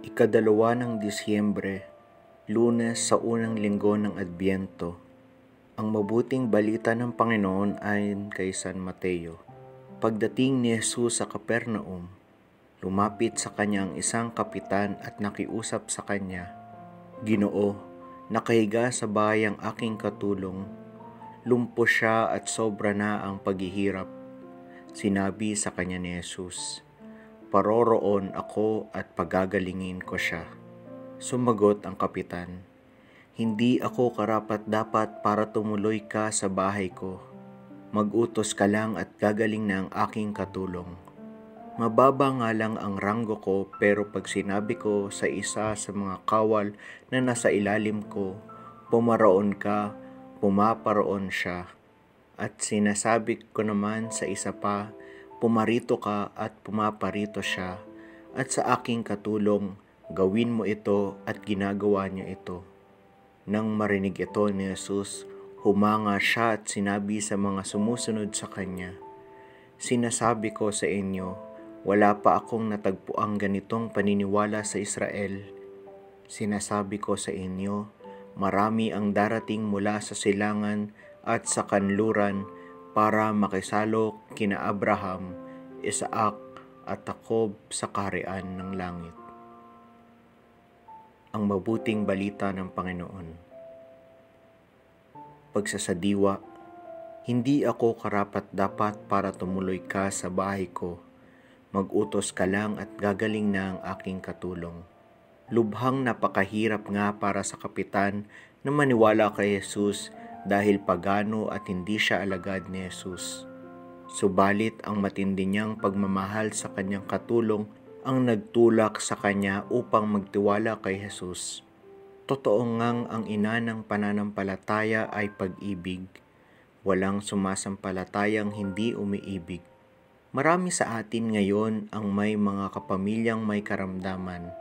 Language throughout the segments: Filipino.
Ikadalawa ng Disyembre, lunes sa unang linggo ng Adbyento. Ang mabuting balita ng Panginoon ayon kay San Mateo. Pagdating ni Jesus sa Capernaum, lumapit sa kanya ang isang kapitan at nakiusap sa kanya, Ginoo, nakahiga sa bahay ang aking katulong. Lumpo siya at sobra na ang paghihirap. Sinabi sa kanya ni Jesus, paroroon ako at pagagalingin ko siya. Sumagot ang kapitan, Hindi ako karapat dapat para tumuloy ka sa bahay ko. Magutos ka lang at gagaling na ang aking katulong. Mababa nga lang ang ranggo ko pero pag sinabi ko sa isa sa mga kawal na nasa ilalim ko, pumaroon ka, pumaparoon siya. At sinasabi ko naman sa isa pa, pumarito ka at pumaparito siya, at sa aking katulong, gawin mo ito at ginagawa niya ito. Nang marinig ito ni Jesus, humanga siya at sinabi sa mga sumusunod sa kanya, Sinasabi ko sa inyo, wala pa akong natagpuang ganitong paniniwala sa Israel. Sinasabi ko sa inyo, marami ang darating mula sa silangan at sa kanluran para makisalo kina Abraham, Isaac at Jacob sa kaharian ng langit. Ang mabuting balita ng Panginoon. Pagsasadiwa, hindi ako karapat dapat para tumuloy ka sa bahay ko. Magutos ka lang at gagaling na ang aking katulong. Lubhang napakahirap nga para sa kapitan na maniwala kay Jesus dahil pagano at hindi siya alagad ni Jesus. Subalit ang matindi niyang pagmamahal sa kanyang katulong ang nagtulak sa kanya upang magtiwala kay Jesus. Totoo ngang ang ina ng pananampalataya ay pag-ibig. Walang sumasampalatayang hindi umiibig. Marami sa atin ngayon ang may mga kapamilyang may karamdaman,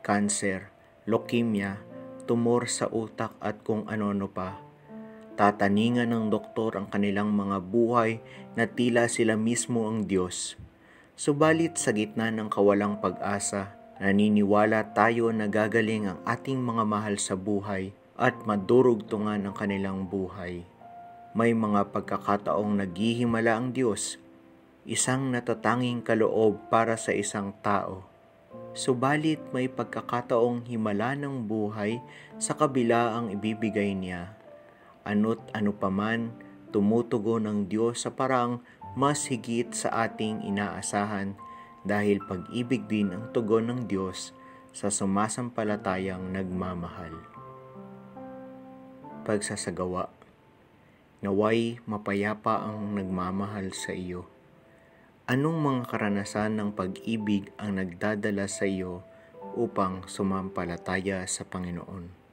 kanser, leukemia, tumor sa utak at kung ano-ano pa Tataningan ng doktor ang kanilang mga buhay na tila sila mismo ang Diyos. Subalit sa gitna ng kawalang pag-asa, naniniwala tayo na gagaling ang ating mga mahal sa buhay at madurugtungan ang kanilang buhay. May mga pagkakataong naghihimala ang Diyos, isang natatanging kaloob para sa isang tao. Subalit may pagkakataong himala ng buhay sa kabila ang ibibigay niya ano't ano paman tumutugon ng Diyos sa parang mas higit sa ating inaasahan dahil pag-ibig din ang tugon ng Diyos sa sumasampalatayang nagmamahal. Pagsasagawa Naway mapayapa ang nagmamahal sa iyo. Anong mga karanasan ng pag-ibig ang nagdadala sa iyo upang sumampalataya sa Panginoon?